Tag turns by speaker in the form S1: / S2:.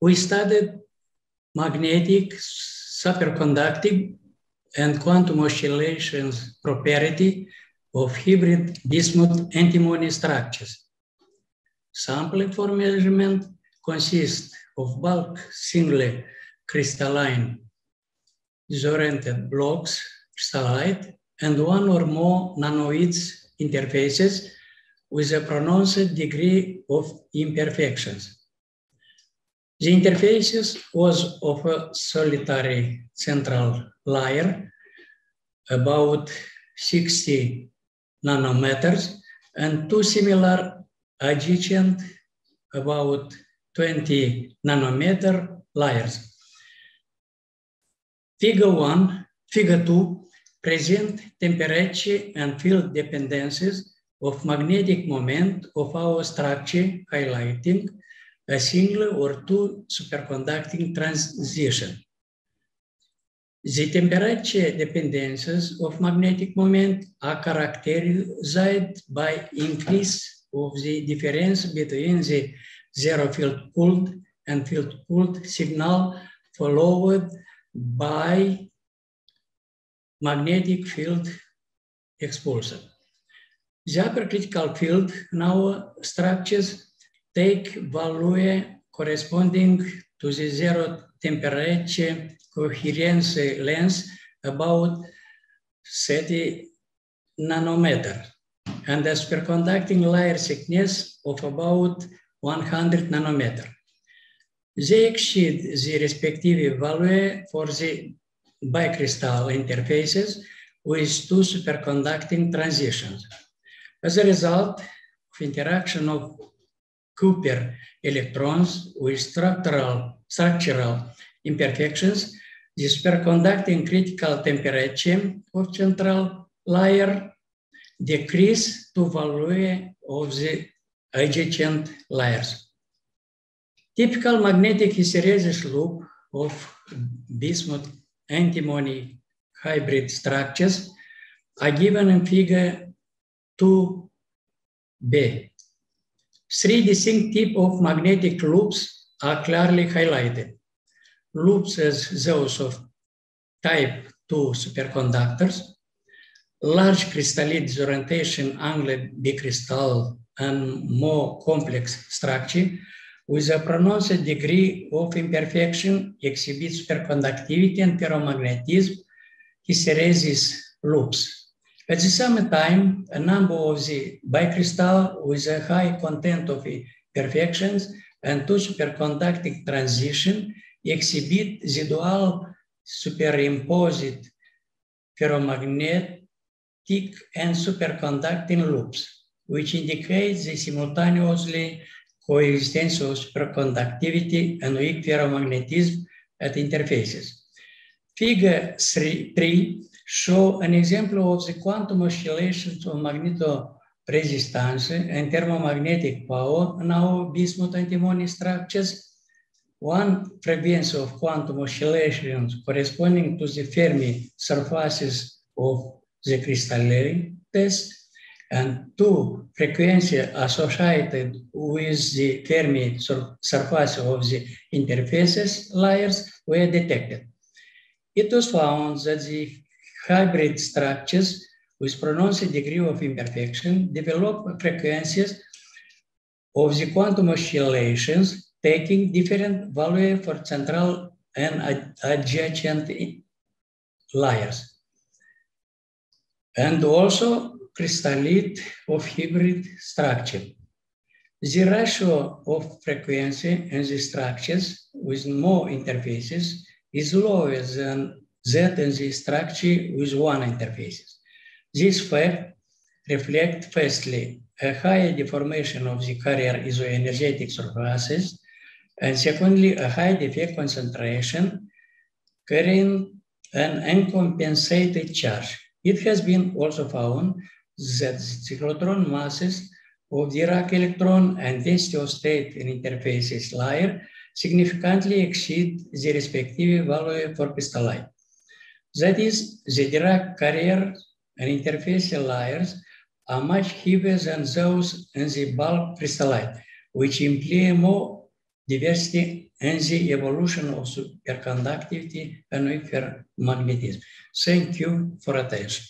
S1: we studied magnetic, superconducting, and quantum oscillations property of hybrid bismuth antimony structures. Sample for measurement consists of bulk single crystalline disoriented blocks, crystallite, and one or more nano-width interfaces with a pronounced degree of imperfections. The interfaces was of a solitary central layer, about 60 nanometers, and two similar adjacent, about 20 nanometer layers. Figure one, figure two present temperature and field dependencies of magnetic moment of our structure, highlighting a single or two superconducting transition. The temperature dependencies of magnetic moment are characterized by increase of the difference between the zero field cooled and field cooled signal followed by magnetic field expulsion. The upper critical field now structures take value corresponding to the zero temperature coherence length about 30 nanometer and a superconducting layer thickness of about 100 nanometer. They exceed the respective value for the bicrystal interfaces with two superconducting transitions. As a result of interaction of Cooper electrons with structural, structural imperfections, the superconducting critical temperature of central layer decrease to value of the adjacent layers. Typical magnetic hysteresis loop of bismuth antimony hybrid structures are given in figure 2b. Three distinct types of magnetic loops are clearly highlighted. Loops as those of type 2 superconductors, large crystalline disorientation angled bicrystal and more complex structure with a pronounced degree of imperfection exhibits superconductivity and ferromagnetism hysteresis loops. At the same time, a number of the bicrystal with a high content of imperfections and two superconducting transition exhibit the dual superimposed ferromagnetic and superconducting loops, which indicate the simultaneously coexistence of superconductivity and weak ferromagnetism at interfaces. Figure 3 show an example of the quantum oscillations of magnetoresistance and thermomagnetic power in our bismuth antimony structures. One frequency of quantum oscillations corresponding to the Fermi surfaces of the crystalline test and two frequency associated with the Fermi surface of the interfaces layers were detected. It was found that the hybrid structures with pronounced degree of imperfection develop frequencies of the quantum oscillations taking different value for central and adjacent layers. And also crystallite of hybrid structure. The ratio of frequency in the structures with more interfaces is lower than the structure with one interfaces. This fact reflects firstly a higher deformation of the carrier isoenergetic surfaces, and secondly, a high defect concentration carrying an uncompensated charge. It has been also found that the cyclotron masses of Dirac electron and density of state in interfaces layer significantly exceed the respective value for crystallite. That is, the Dirac carrier and interface layers are much heavier than those in the bulk crystallite, which imply more diversity and the evolution of superconductivity and ferromagnetism. Thank you for attention.